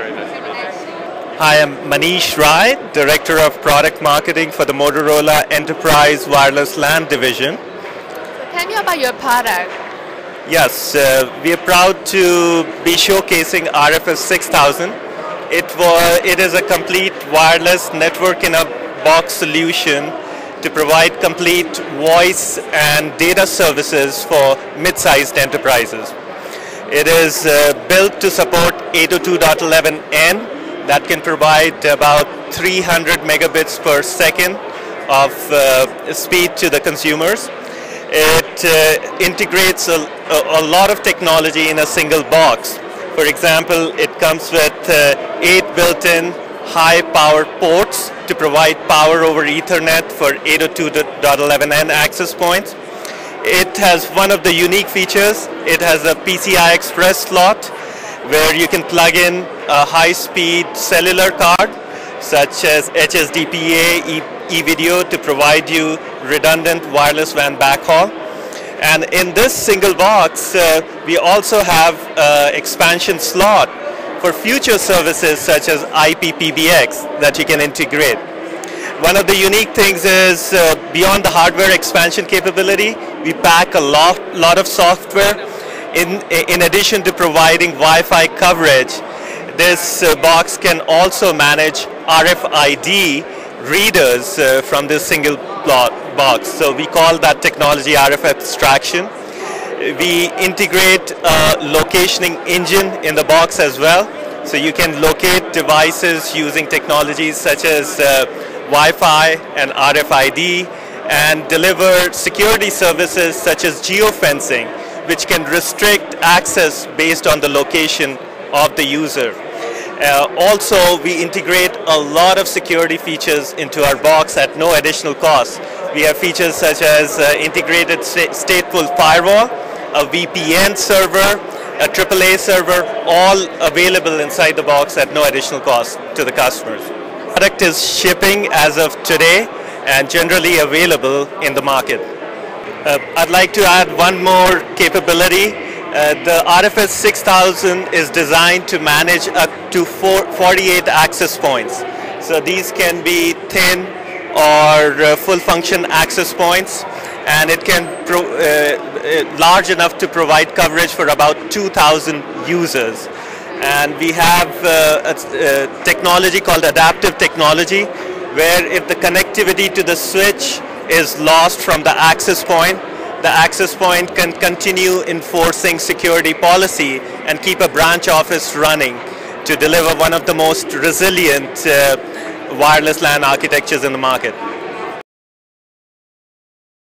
Hi, I'm Manish Rai, Director of Product Marketing for the Motorola Enterprise Wireless LAN Division. Tell me about your product. Yes, uh, we are proud to be showcasing RFS 6000. It, was, it is a complete wireless network in a box solution to provide complete voice and data services for mid-sized enterprises. It is uh, built to support 802.11n that can provide about 300 megabits per second of uh, speed to the consumers. It uh, integrates a, a, lot of technology in a single box. For example, it comes with uh, eight built-in high power ports to provide power over Ethernet for 802.11n access points. It has one of the unique features. It has a PCI Express slot where you can plug in a high-speed cellular card such as HSDPA EV-DO to provide you redundant wireless WAN backhaul. And in this single box, uh, we also have uh, expansion slot for future services such as IPPBX that you can integrate. One of the unique things is uh, beyond the hardware expansion capability, we pack a lot, lot of software in, in addition to providing Wi-Fi coverage, this uh, box can also manage RFID readers uh, from this single box. So we call that technology RF abstraction. We integrate a locationing engine in the box as well. So you can locate devices using technologies such as uh, Wi-Fi and RFID and deliver security services such as geofencing which can restrict access based on the location of the user. Uh, also, we integrate a lot of security features into our box at no additional cost. We have features such as uh, integrated stateful firewall, a VPN server, a AAA server, all available inside the box at no additional cost to the customers. Product is shipping as of today and generally available in the market. Uh, I'd like to add one more capability. Uh, the RFS 6000 is designed to manage up to four, 48 access points. So these can be thin or uh, full function access points and it can uh, uh large enough to provide coverage for about 2,000 users. And we have uh, a, a technology called adaptive technology where if the connectivity to the switch is lost from the access point, the access point can continue enforcing security policy and keep a branch office running to deliver one of the most resilient uh, wireless LAN architectures in the market.